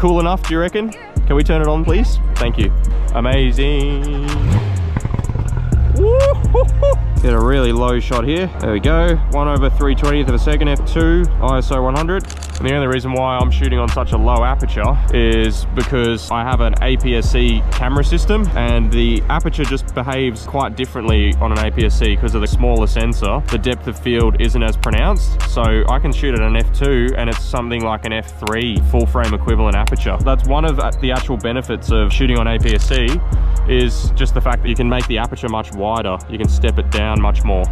cool enough, do you reckon? Can we turn it on, please? Thank you. Amazing. Shot here. There we go. 1 over 320th of a second, f2, ISO 100. And the only reason why I'm shooting on such a low aperture is because I have an APS-C camera system and the aperture just behaves quite differently on an APS-C because of the smaller sensor. The depth of field isn't as pronounced. So I can shoot at an f2 and it's something like an f3 full frame equivalent aperture. That's one of the actual benefits of shooting on APS-C is just the fact that you can make the aperture much wider. You can step it down much more.